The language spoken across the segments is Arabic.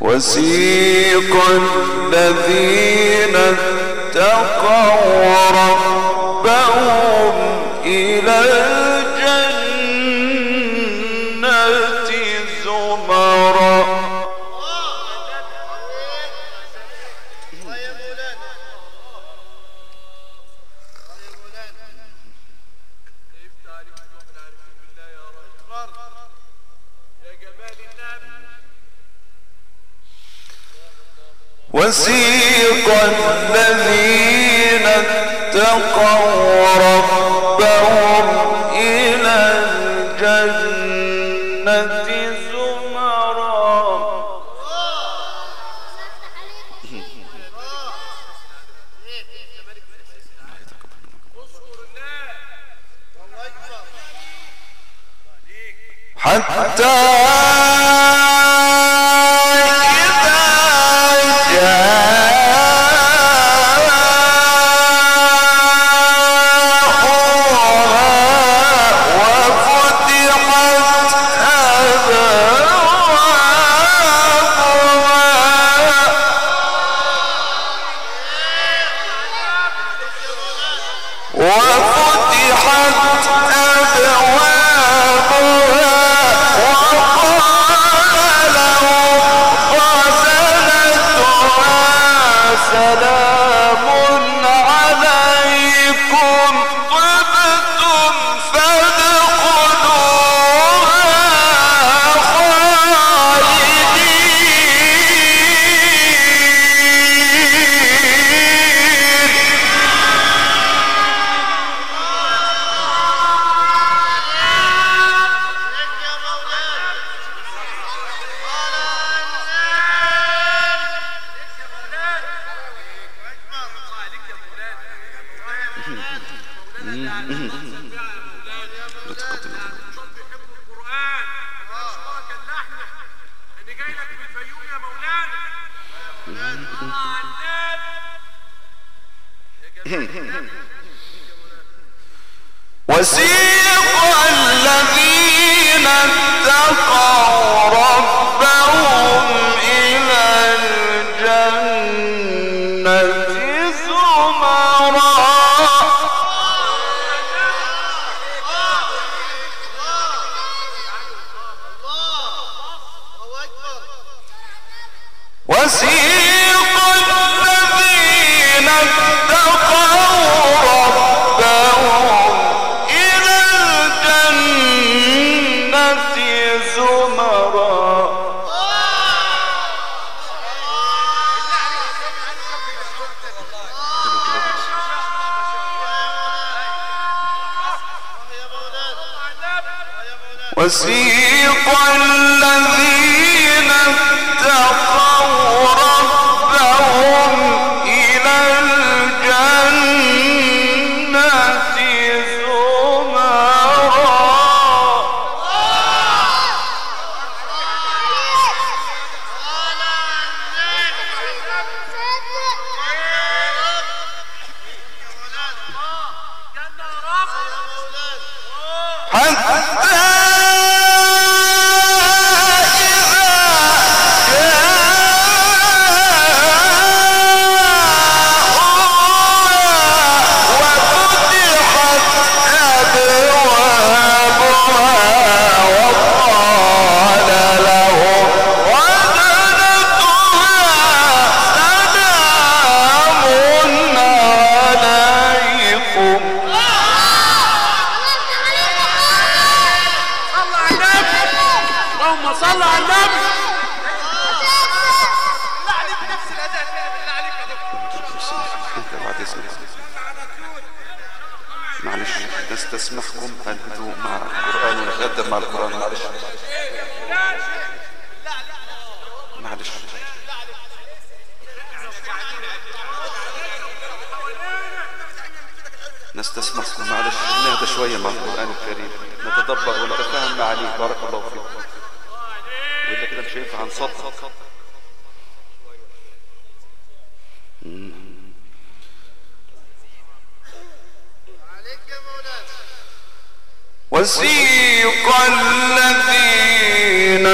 وسيق الذين اتقوا ربهم حتى الذين see نستسمحكم أن هدوء مع القرآن ونتأدب مع القرآن. معلش. معلش نستسمحكم معلش. نهدى شوية مع القرآن الكريم. نتدبر ونتفاهم معانيه بارك الله فيكم وإلا كده مش هينفع نصدق وسيق الذين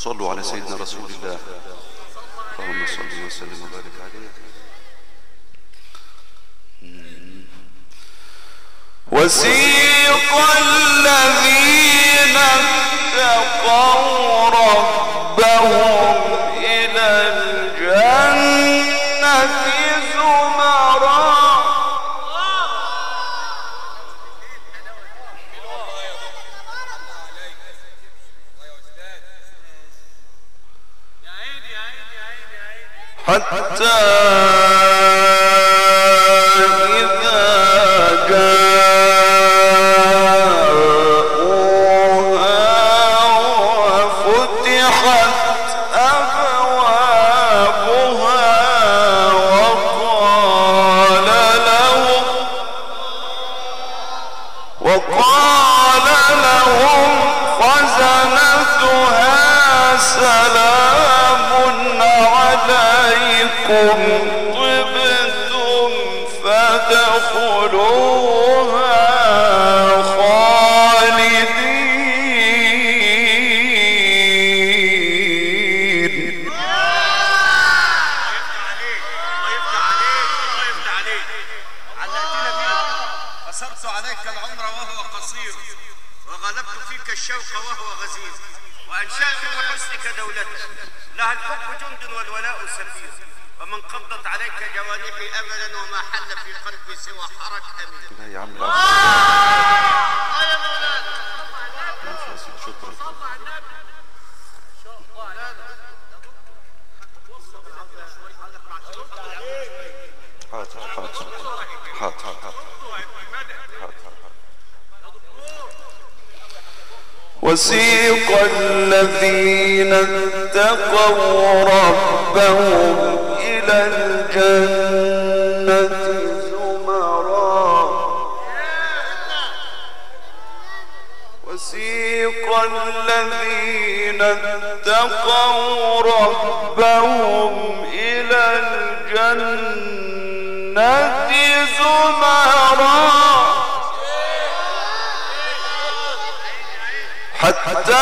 صلوا على سيدنا رسول الله. اللهم صل وسلم وبارك عليه. وسيق الذين اتقوا حتى طبتم فادخلوها وسيق الذين اتقوا ربهم إلى الجنة زمرا. وسيق الذين اتقوا ربهم إلى الجنة زمرا. حتى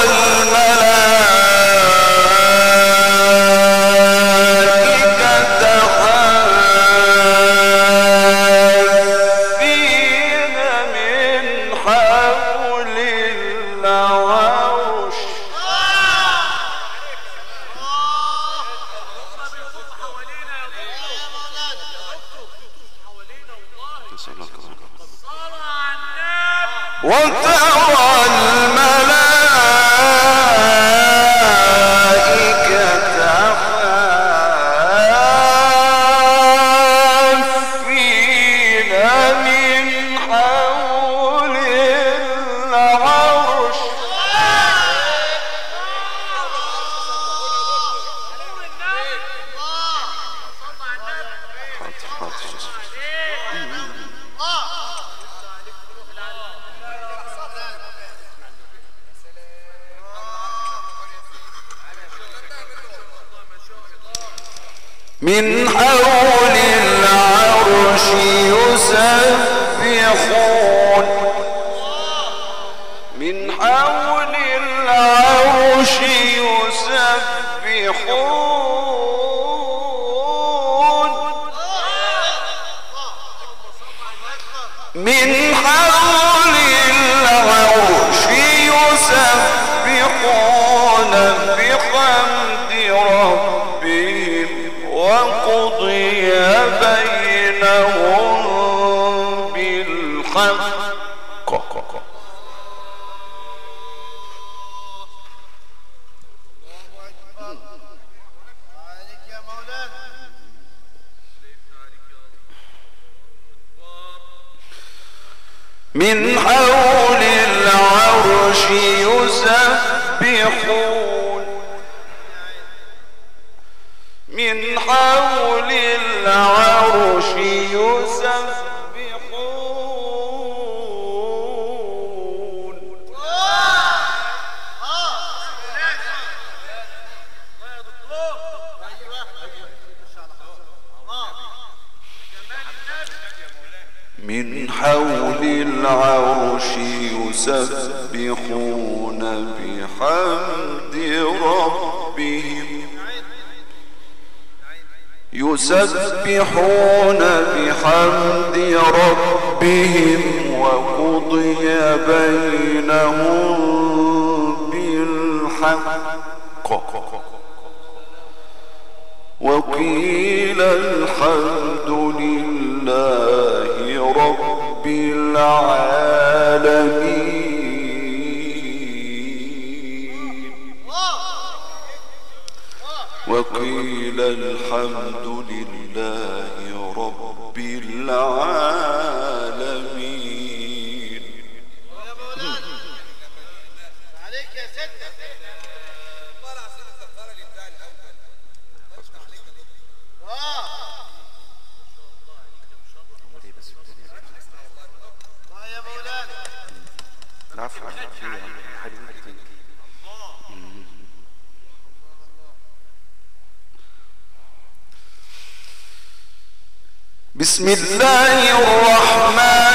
ضل يسبحون حول العرش يسبحون بحمد ربهم. يسبحون بحمد ربهم وقضي بينهم بالحق. وقيل الحمد لله رب العالمين. وقيل الحمد لله رب العالمين. بسم الله الرحمن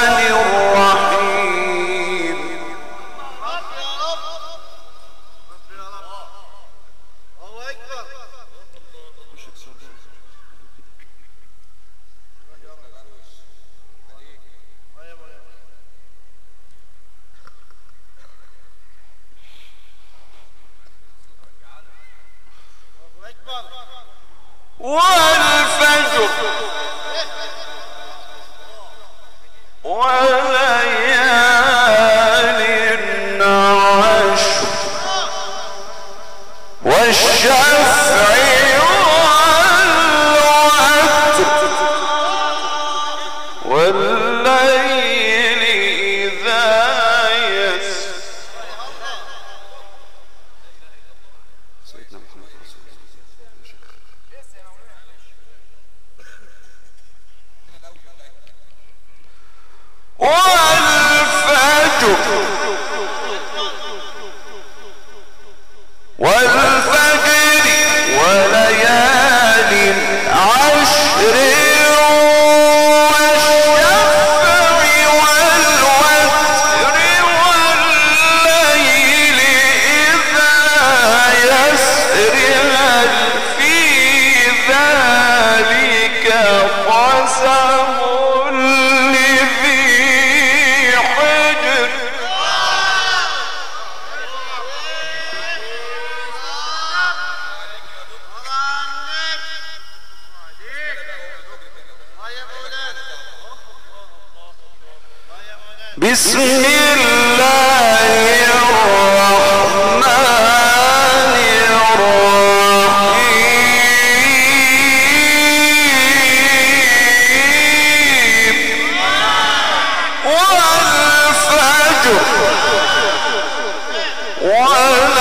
one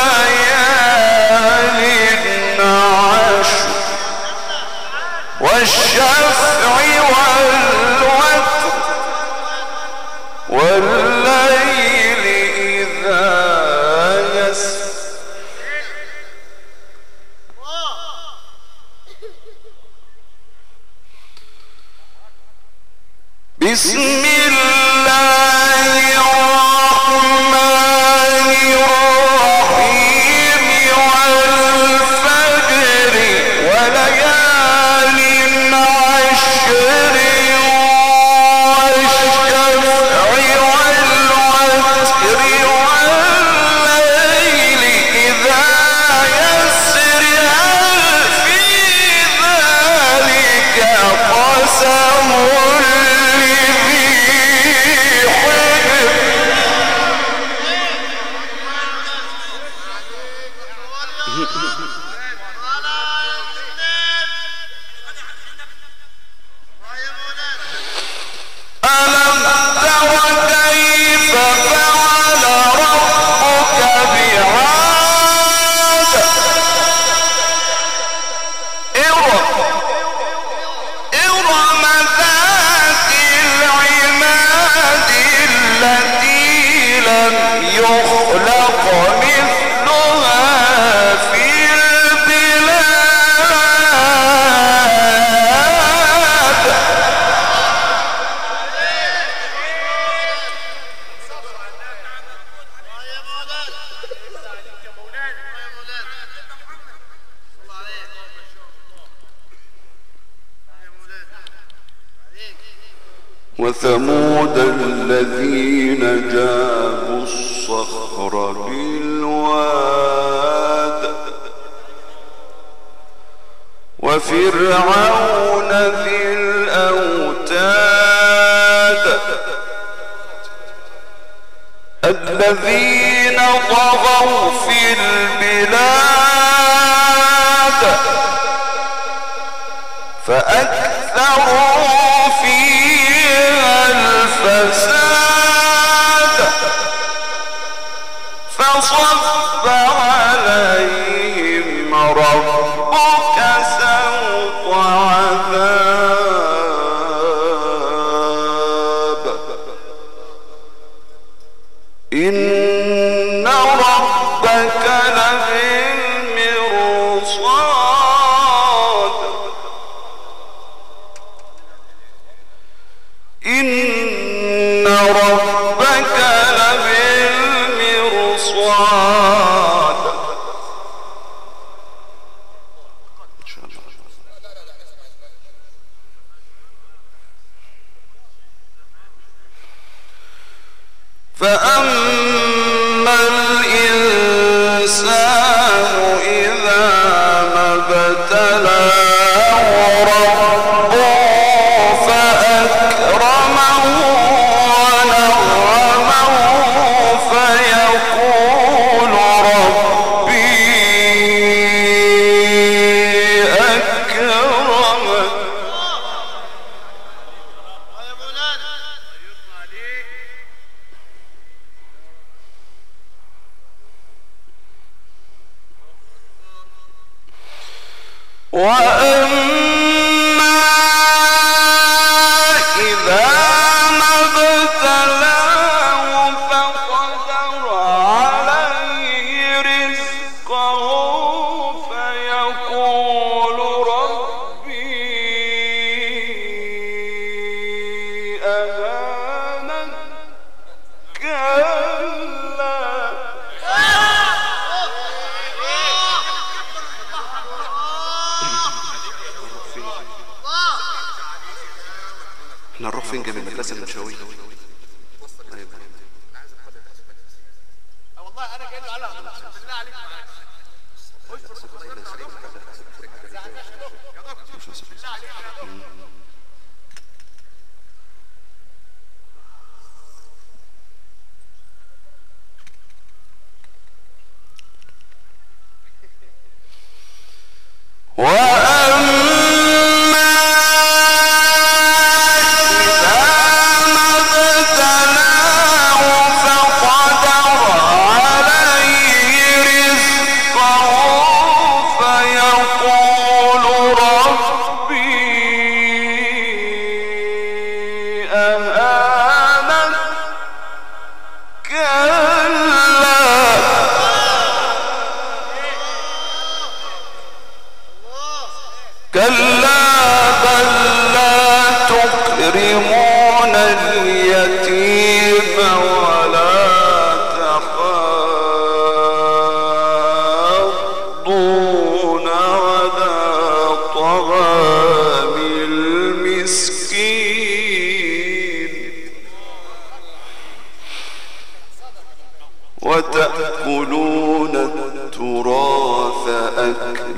فأكثروا فيها الفساد.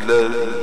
the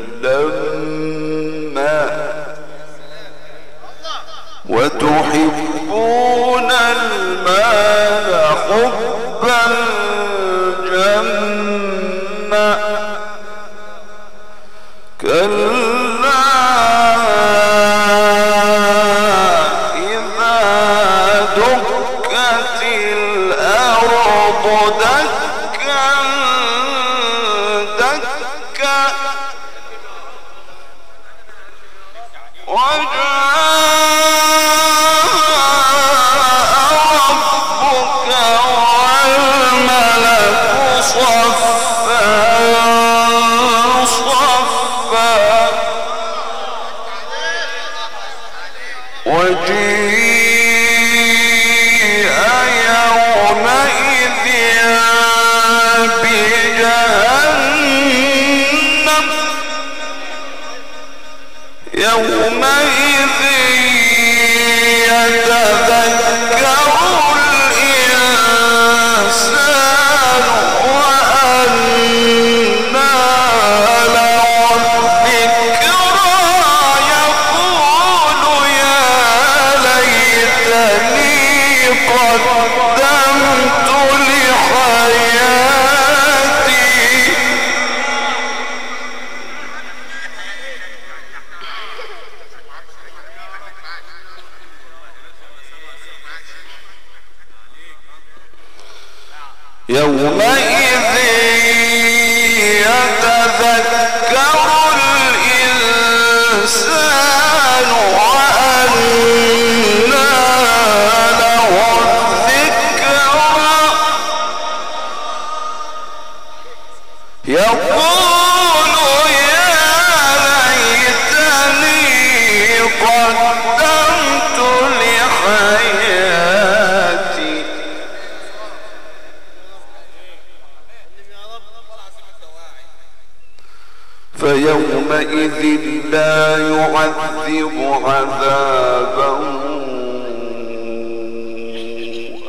يعذب عذابه.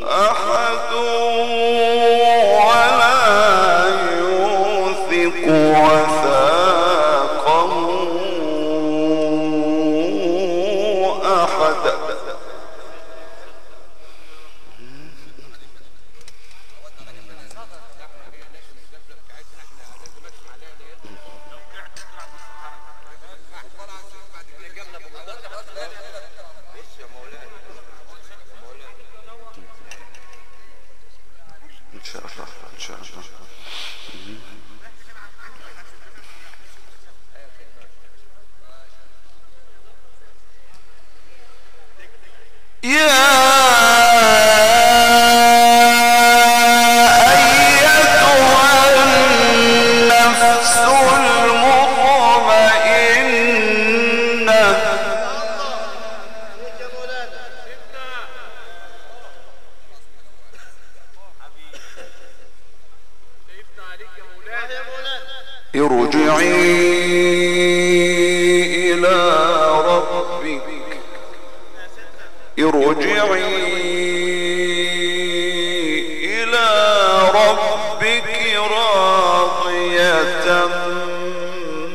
أحد ارجعي إلى ربك. ارجعي إلى ربك راضية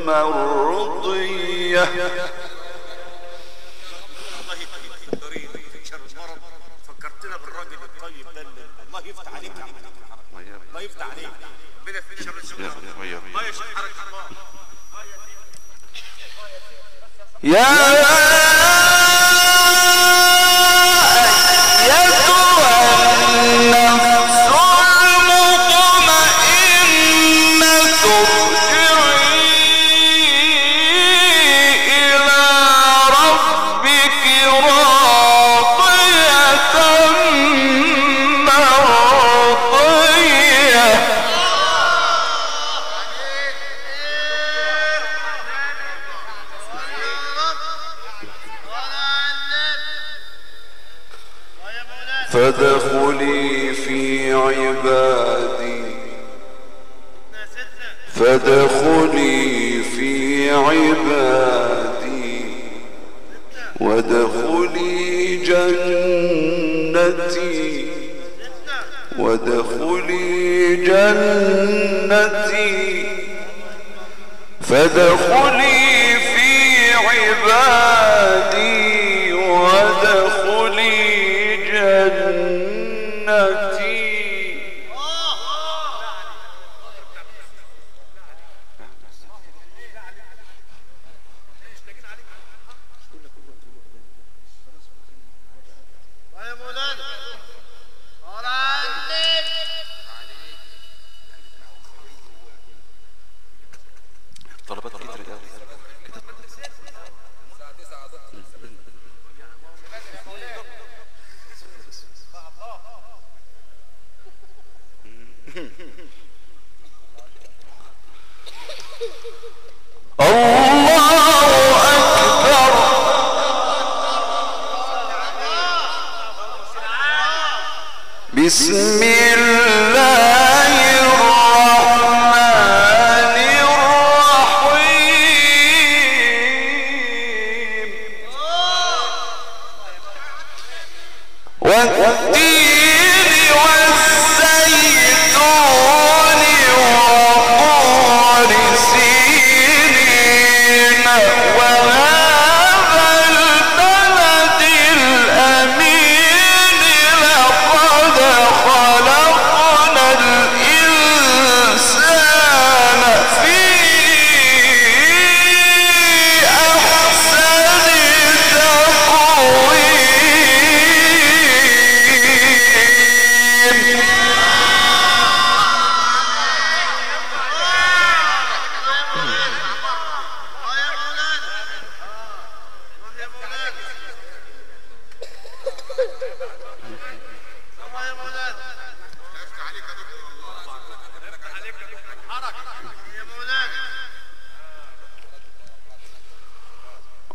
مرضية. فكرتنا بالراجل الطيب ده الله يفتح عليك الله يفتح عليك. حركة الله يا فادخلي في عبادي. فادخلي في عبادي. وادخلي جنتي. وادخلي جنتي. فادخلي في عبادي. جنتي بسم الله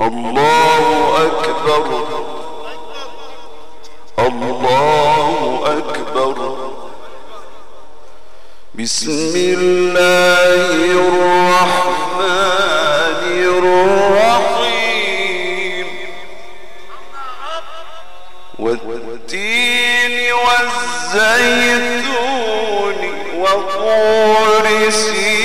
الله أكبر. الله أكبر. بسم الله الرحمن الرحيم. والتين والزيتون وطور سين